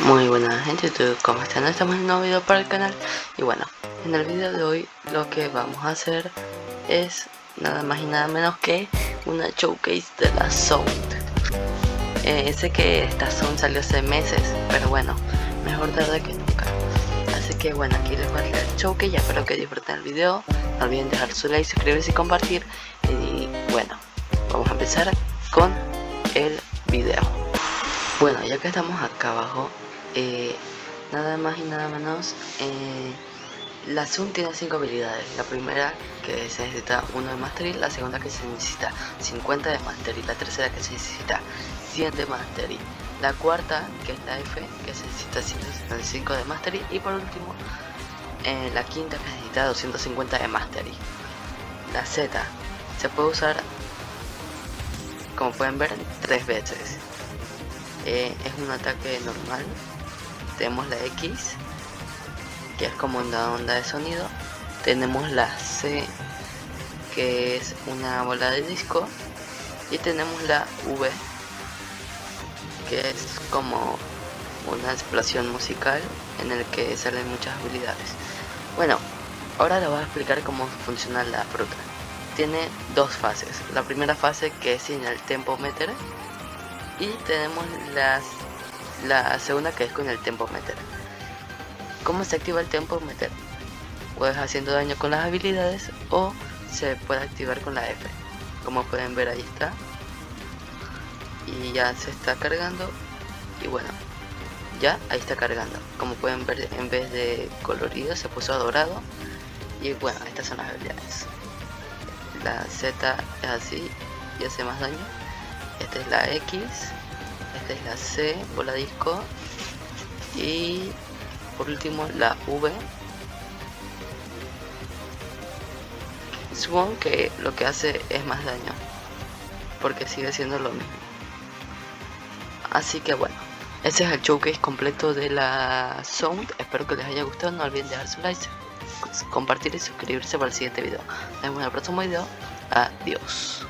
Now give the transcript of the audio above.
Muy buena gente, ¿tú ¿cómo están? Estamos en un nuevo video para el canal. Y bueno, en el video de hoy lo que vamos a hacer es nada más y nada menos que una showcase de la Sound. Eh, sé que esta Sound salió hace meses, pero bueno, mejor tarde que nunca. Así que bueno, aquí les voy a traer el showcase, espero que disfruten el video no olviden dejar su like, suscribirse y compartir. Y bueno, vamos a empezar con el video. Bueno, ya que estamos acá abajo eh, nada más y nada menos eh, la Zoom tiene 5 habilidades. La primera que se necesita 1 de Mastery. La segunda que se necesita 50 de Mastery. La tercera que se necesita 100 de Mastery. La cuarta que es la F que se necesita 175 de Mastery. Y por último eh, la quinta que necesita 250 de Mastery la Z se puede usar como pueden ver tres veces. Es un ataque normal. Tenemos la X que es como una onda de sonido. Tenemos la C que es una bola de disco. Y tenemos la V que es como una explosión musical en el que salen muchas habilidades bueno ahora les voy a explicar cómo funciona la fruta tiene dos fases la primera fase que es sin el tempo meter y tenemos las la segunda que es con el tempo meter. ¿Cómo se activa el tempo meter? Puedes haciendo daño con las habilidades o se puede activar con la F. Como pueden ver ahí está. Y ya se está cargando. Y bueno, ya ahí está cargando. Como pueden ver en vez de colorido se puso a dorado. Y bueno, estas son las habilidades. La Z es así y hace más daño. Esta es la X esta es la C, bola disco. Y por último la V. Supongo que lo que hace es más daño. Porque sigue siendo lo mismo. Así que bueno. Ese es el showcase completo de la Sound. Espero que les haya gustado. No olviden dejar su like, compartir y suscribirse para el siguiente video. Nos vemos en el próximo video. Adiós.